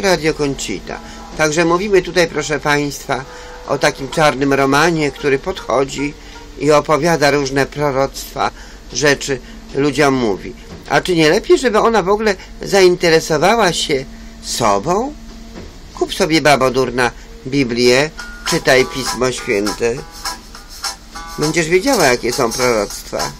Radio Conchita. Także mówimy tutaj, proszę Państwa, o takim czarnym romanie, który podchodzi i opowiada różne proroctwa, rzeczy ludziom mówi. A czy nie lepiej, żeby ona w ogóle zainteresowała się sobą? Kup sobie, babo durna, Biblię, czytaj Pismo Święte. Będziesz wiedziała, jakie są proroctwa.